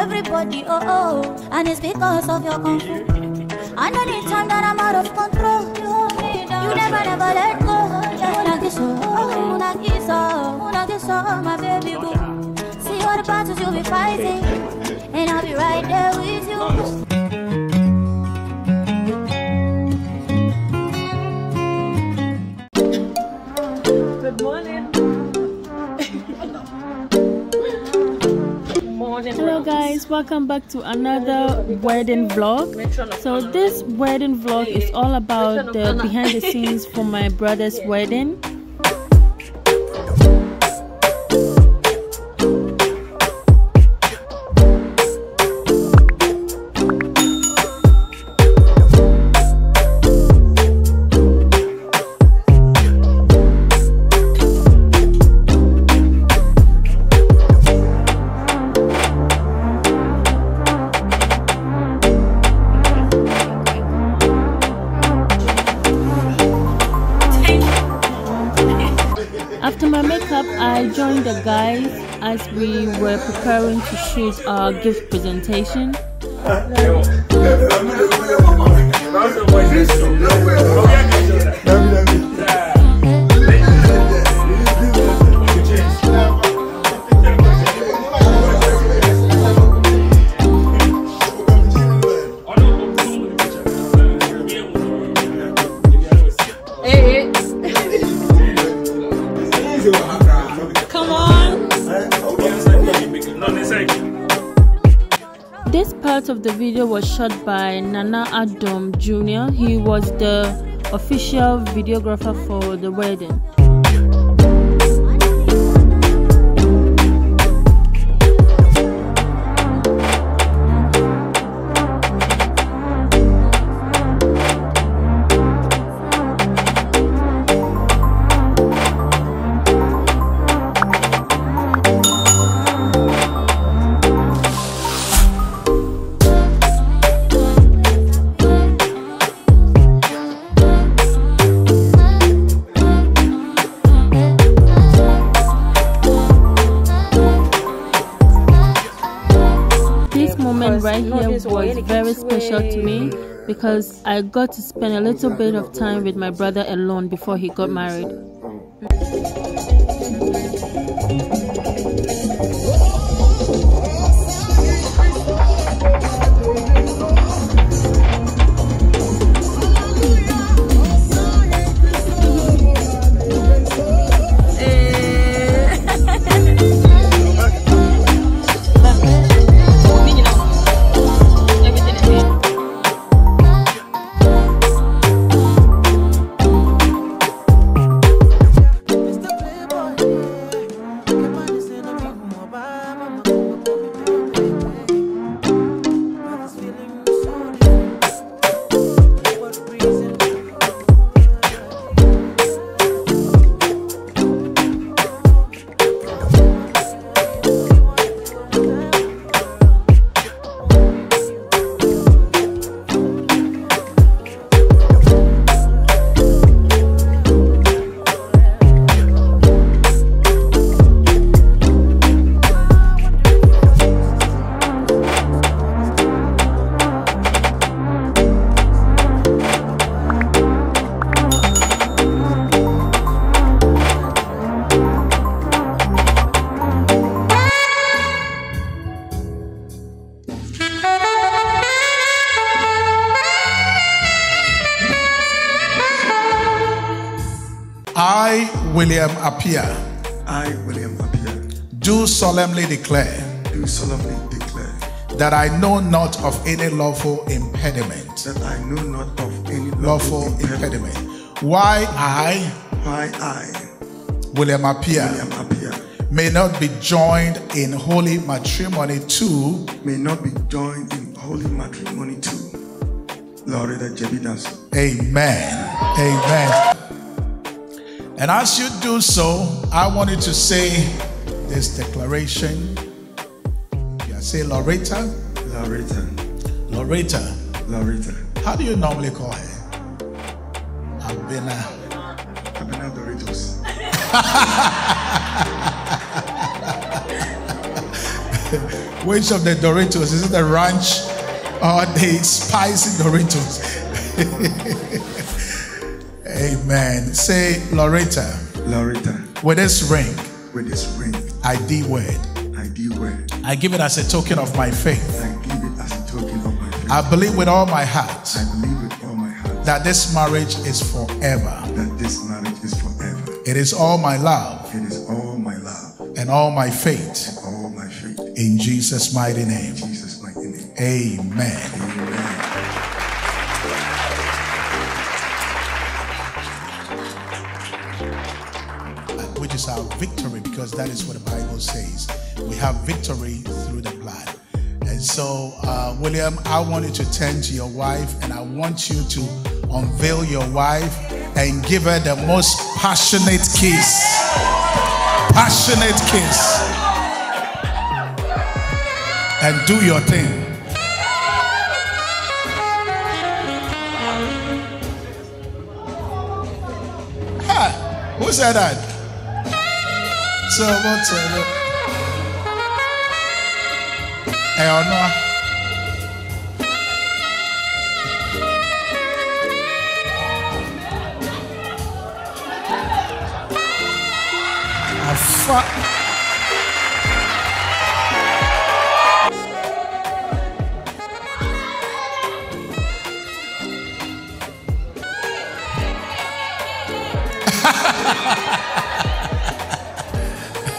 everybody, oh oh. And it's because of your kung fu. And anytime that I'm out of control, you never, never let go. Muna kiss, oh, muna kiss, oh, muna kiss, oh, oh, my baby boo. See all the battles you'll be fighting, and I'll be right there with you. Good morning. Welcome back to another wedding vlog. So this wedding vlog is all about the behind the scenes for my brother's wedding. After my makeup, I joined the guys as we were preparing to shoot our gift presentation. Video was shot by Nana Adom Jr. He was the official videographer for the wedding. Because I got to spend a little bit of time with my brother alone before he got married. William Appiah, I, William Appiah, do solemnly declare do solemnly declare that I know not of any lawful impediment, that I know not of any lawful lawful impediment, why I, why I, William Appiah, William Appiah, may not be joined in holy matrimony to may not be joined in holy matrimony to Loretta Jebidas. Amen. Amen. And as you do so, I want you to say this declaration. Yeah, say Loretta. Loretta, Loretta. Loretta, How do you normally call her? Abena. Abena Doritos. Which of the Doritos? Is it the ranch or the spicy Doritos? Amen. Say, Loretta, Loretta, with this ring, with this ring, I did word. I do word. I give it as a token of my faith. I give it as a token of my faith. I believe with all my heart I believe with all my heart that this marriage is forever. that this marriage is forever. It is all my love It is all my love, and all my faith. all my faith. In In Jesus' mighty name. Jesus' mighty name. Amen. Victory because that is what the Bible says. We have victory through the blood. And so, uh, William, I want you to turn to your wife and I want you to unveil your wife and give her the most passionate kiss. Passionate kiss. And do your thing. Who said that? So what's it? Hey, or no? I fuck.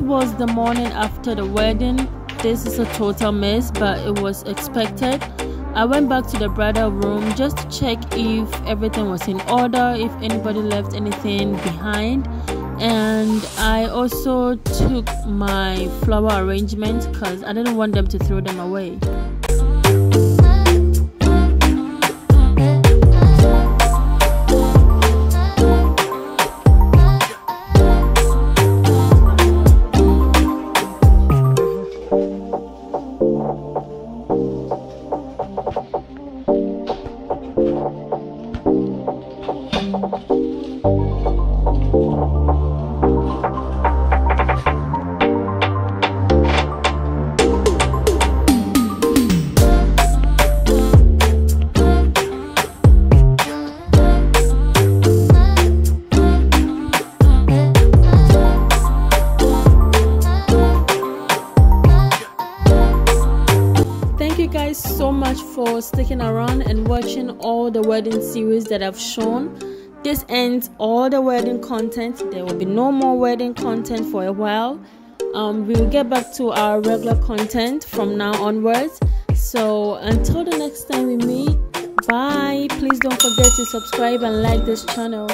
montante so. the morning after the wedding. This is a total mess, but it was expected. I went back to the bridal room just to check if everything was in order, if anybody left anything behind. And I also took my flower arrangements because I didn't want them to throw them away. Guys so much for sticking around and watching all the wedding series that I've shown. This ends all the wedding content. There will be no more wedding content for a while. Um, we will get back to our regular content from now onwards. So until the next time we meet, bye. Please don't forget to subscribe and like this channel.